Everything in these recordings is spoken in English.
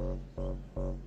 Thank you.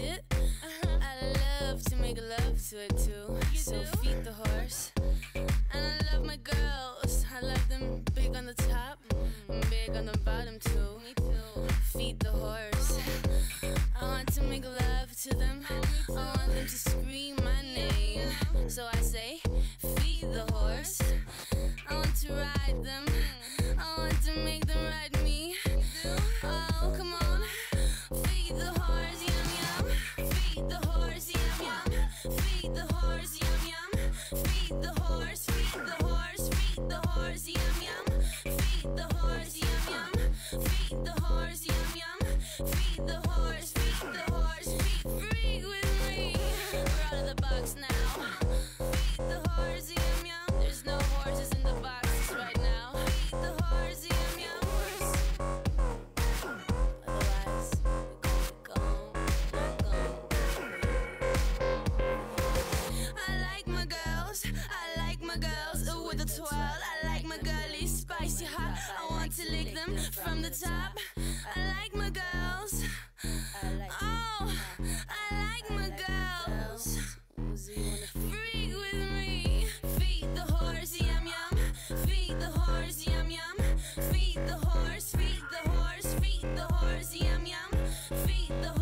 with it. I love to make love to it too. So feed the horse. And I love my girls. I love them big on the top, big on the bottom too. Feed the horse. I want to make love to them. I want them to scream my name. So I say, feed the horse. I want to ride them. the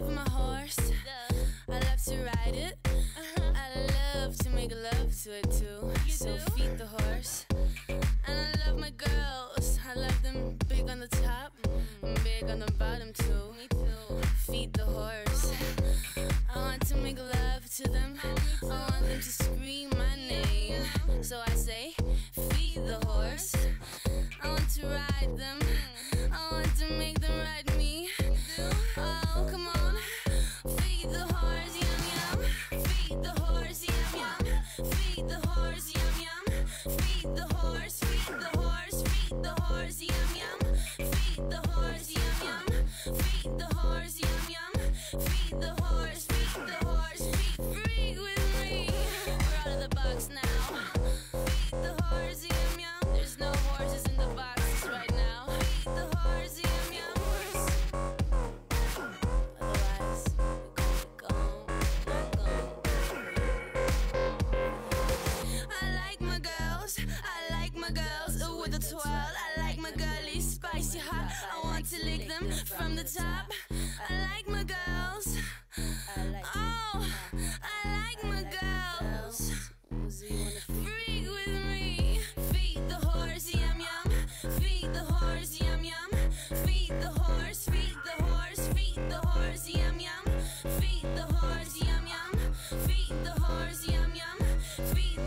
love my horse. I love to ride it. I love to make love to it too. So feed the horse. And I love my girls. I love them big on the top, big on the bottom too. Feed the horse. I want to make love to them.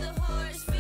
the horse.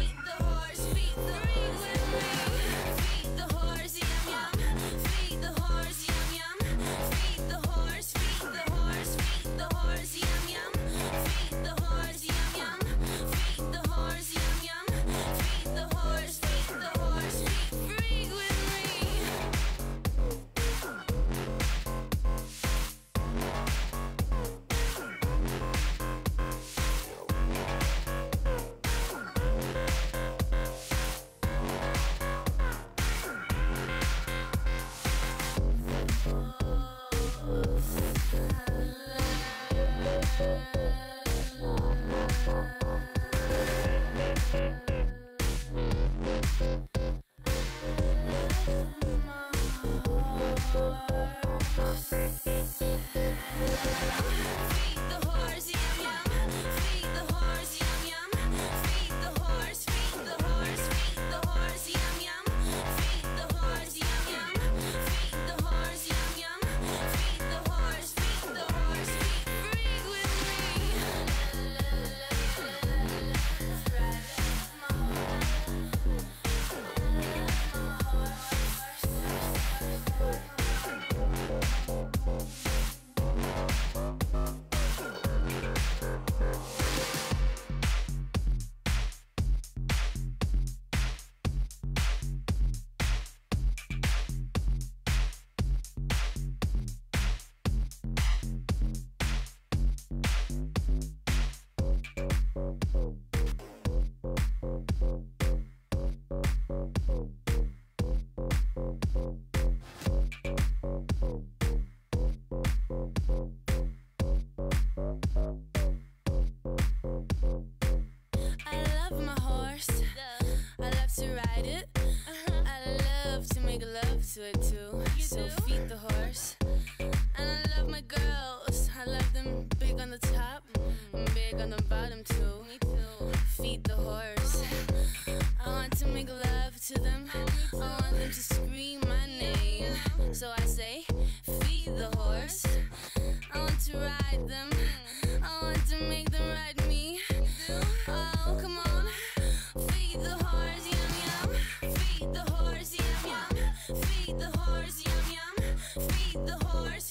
ride it. Uh -huh. I love to make love to it too. You so do? feed the horse. And I love my girls. I love them big on the top, big on the bottom too. Me too. Feed the horse. I want to make love to them. I want them to scream my name. So I say, feed the horse. I want to ride them. the horse.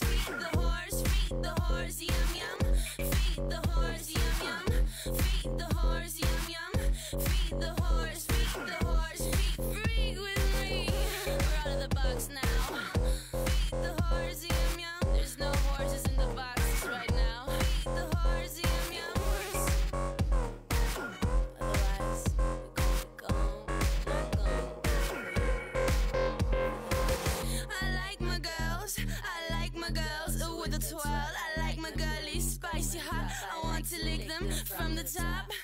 from the top.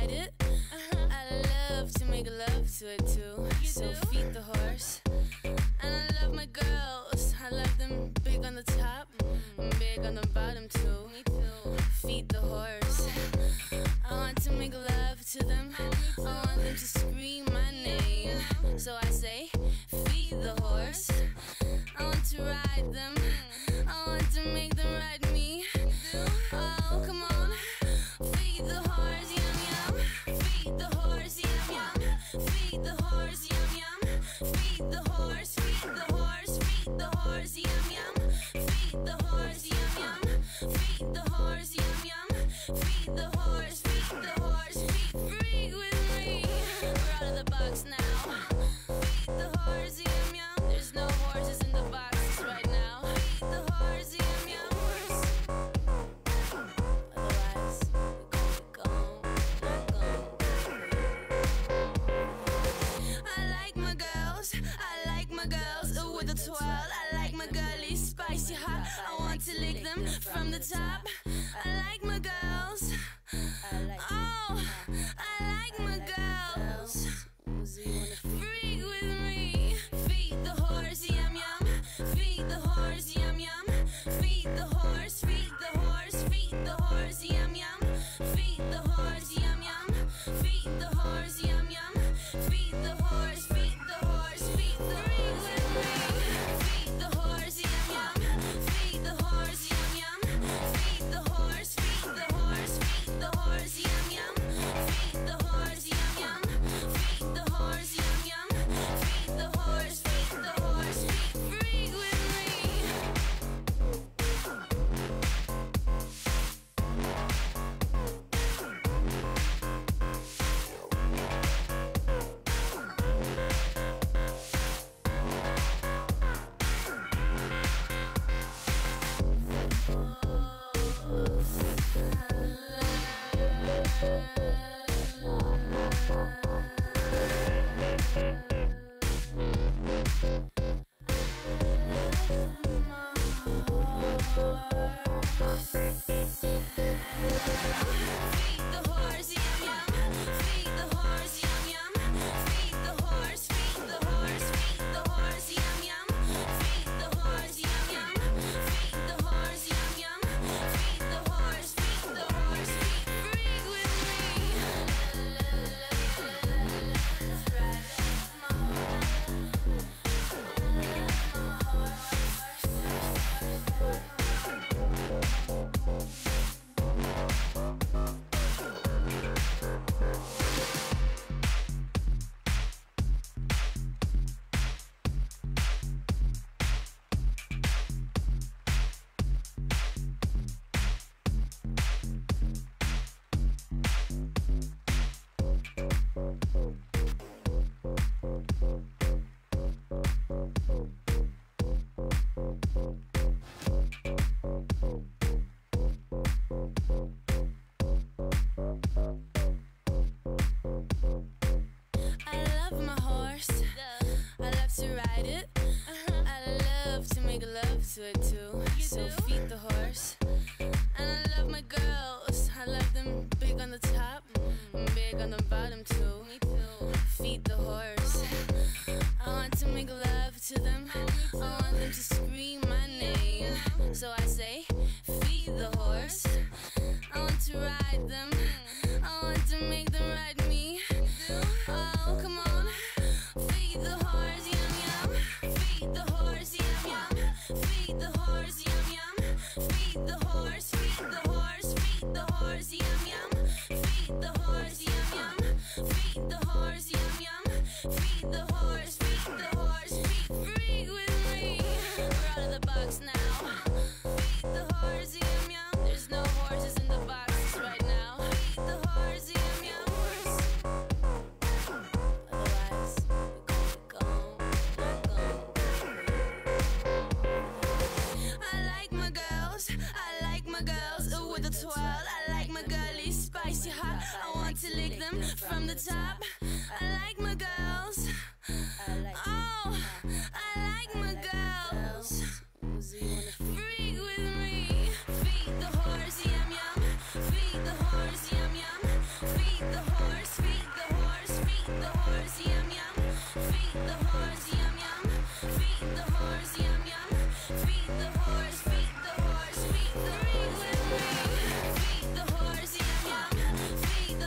ride it. I love to make love to it too. So feed the horse. And I love my girls. I love them big on the top, big on the bottom too. Me too. Feed the horse. I want to make love to them. I want them to scream my name. So I say, feed the horse. I want to ride them. Feed the horse. 12. I like my girlies spicy hot. I want to lick them from the top. I like my girls. make love to it too. You so do? feed the horse. And I love my girls. I love them big on the top, big on the bottom too. Me too. Feed the horse. I want to make love to them. I want them to scream my name. So I say, feed the horse. I want to ride them. the hot. I want to lick them from the top. I like my girl.